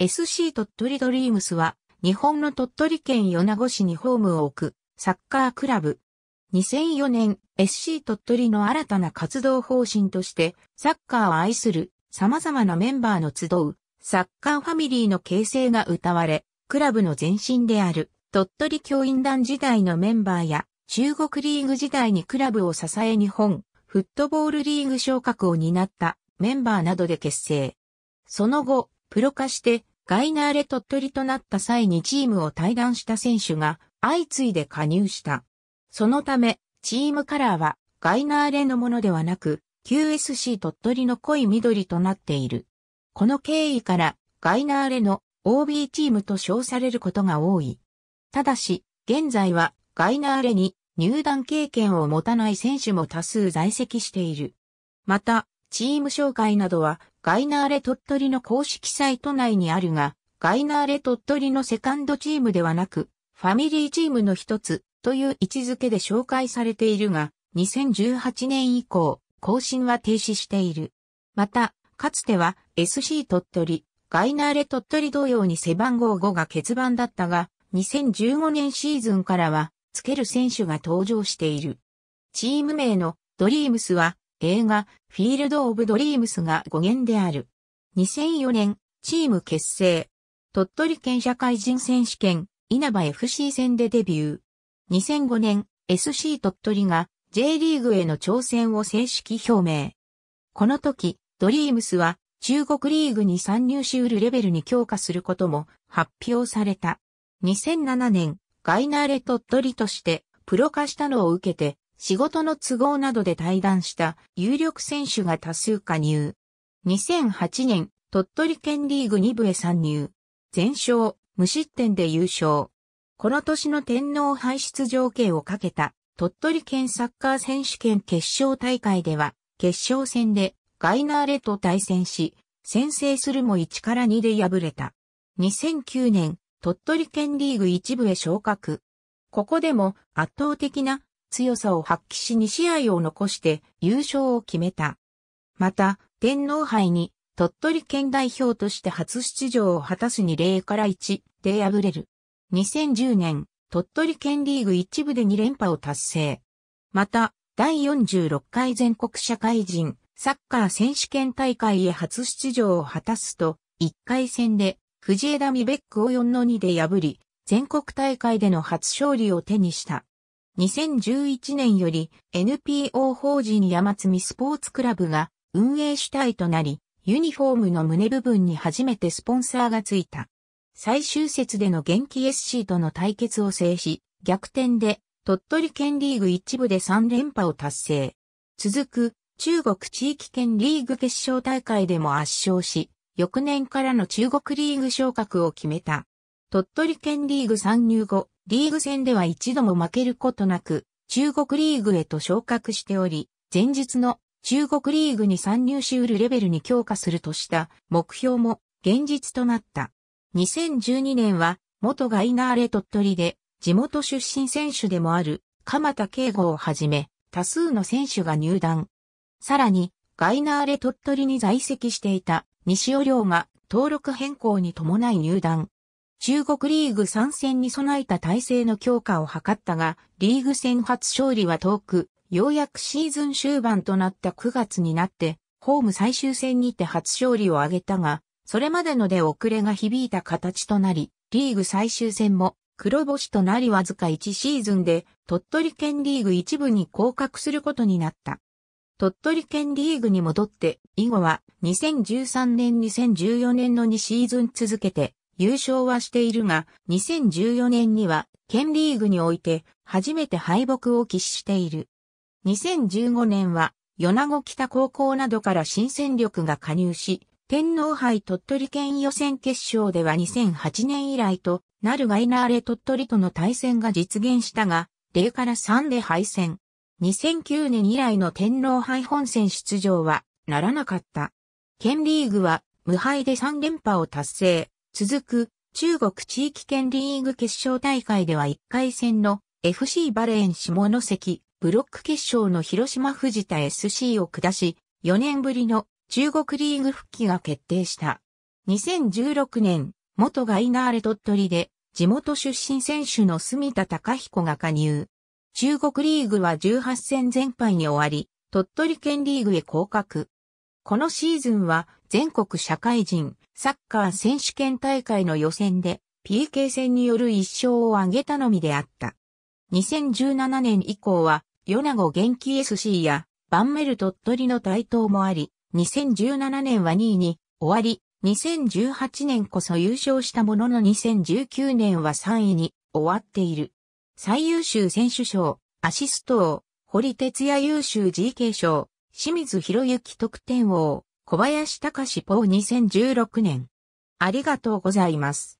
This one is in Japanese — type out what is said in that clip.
SC 鳥取ドリームスは日本の鳥取県米子市にホームを置くサッカークラブ。2004年 SC 鳥取の新たな活動方針としてサッカーを愛する様々なメンバーの集うサッカーファミリーの形成が歌われ、クラブの前身である鳥取教員団時代のメンバーや中国リーグ時代にクラブを支え日本フットボールリーグ昇格を担ったメンバーなどで結成。その後、プロ化してガイナーレ鳥取となった際にチームを退団した選手が相次いで加入した。そのため、チームカラーはガイナーレのものではなく、QSC 鳥取の濃い緑となっている。この経緯から、ガイナーレの OB チームと称されることが多い。ただし、現在はガイナーレに入団経験を持たない選手も多数在籍している。また、チーム紹介などはガイナーレ鳥取の公式サイト内にあるが、ガイナーレ鳥取のセカンドチームではなく、ファミリーチームの一つという位置づけで紹介されているが、2018年以降、更新は停止している。また、かつては SC 鳥取、ガイナーレ鳥取同様に背番号5が欠番だったが、2015年シーズンからは、つける選手が登場している。チーム名のドリームスは映画フィールド・オブ・ドリームスが語源である。2004年、チーム結成。鳥取県社会人選手権稲葉 FC 戦でデビュー。2005年、SC 鳥取が J リーグへの挑戦を正式表明。この時、ドリームスは中国リーグに参入しうるレベルに強化することも発表された。2007年、ガイナーレ鳥取としてプロ化したのを受けて仕事の都合などで退団した有力選手が多数加入。2008年、鳥取県リーグ2部へ参入。全勝、無失点で優勝。この年の天皇輩出条件をかけた鳥取県サッカー選手権決勝大会では、決勝戦でガイナーレと対戦し、先制するも1から2で敗れた。2009年、鳥取県リーグ1部へ昇格。ここでも圧倒的な強さを発揮し2試合を残して優勝を決めた。また、天皇杯に鳥取県代表として初出場を果たすに0から1で敗れる。2010年、鳥取県リーグ1部で2連覇を達成。また、第46回全国社会人サッカー選手権大会へ初出場を果たすと、1回戦で藤枝美ベックを4の2で破り、全国大会での初勝利を手にした。2011年より NPO 法人山積スポーツクラブが運営主体となり、ユニフォームの胸部分に初めてスポンサーがついた。最終節での元気 SC との対決を制し、逆転で鳥取県リーグ1部で3連覇を達成。続く中国地域圏リーグ決勝大会でも圧勝し、翌年からの中国リーグ昇格を決めた。鳥取県リーグ参入後、リーグ戦では一度も負けることなく、中国リーグへと昇格しており、前日の中国リーグに参入し得るレベルに強化するとした目標も現実となった。2012年は元ガイナーレ鳥取で地元出身選手でもある鎌田慶吾をはじめ多数の選手が入団。さらにガイナーレ鳥取に在籍していた西尾亮が登録変更に伴い入団。中国リーグ参戦に備えた体制の強化を図ったが、リーグ戦初勝利は遠く、ようやくシーズン終盤となった9月になって、ホーム最終戦にて初勝利を挙げたが、それまでので遅れが響いた形となり、リーグ最終戦も黒星となりわずか1シーズンで鳥取県リーグ一部に降格することになった。鳥取県リーグに戻って、以後は2013年2014年の2シーズン続けて優勝はしているが、2014年には、県リーグにおいて、初めて敗北を喫している。2015年は、米子北高校などから新戦力が加入し、天皇杯鳥取県予選決勝では2008年以来となるガイナーレ鳥取との対戦が実現したが、0から3で敗戦。2009年以来の天皇杯本戦出場はならなかった。県リーグは無敗で3連覇を達成。続く中国地域圏リーグ決勝大会では1回戦の FC バレーン下関ブロック決勝の広島藤田 SC を下し、4年ぶりの中国リーグ復帰が決定した。2016年、元ガイナーレ鳥取で、地元出身選手の住田隆彦が加入。中国リーグは18戦全敗に終わり、鳥取県リーグへ降格。このシーズンは全国社会人サッカー選手権大会の予選で PK 戦による一勝を挙げたのみであった。2017年以降は、米子元気 SC やバンメル鳥取の台頭もあり、2017年は2位に終わり、2018年こそ優勝したものの2019年は3位に終わっている。最優秀選手賞、アシスト王、堀哲也優秀 GK 賞、清水博之得点王、小林隆ポー2016年。ありがとうございます。